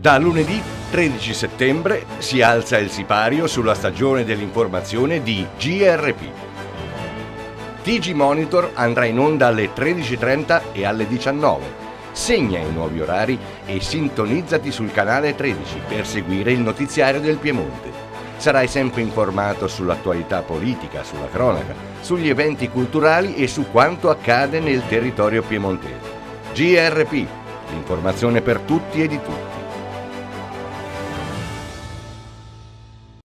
Da lunedì 13 settembre si alza il sipario sulla stagione dell'informazione di GRP. TG Monitor andrà in onda alle 13.30 e alle 19. Segna i nuovi orari e sintonizzati sul canale 13 per seguire il notiziario del Piemonte. Sarai sempre informato sull'attualità politica, sulla cronaca, sugli eventi culturali e su quanto accade nel territorio piemontese. GRP, l'informazione per tutti e di tutti.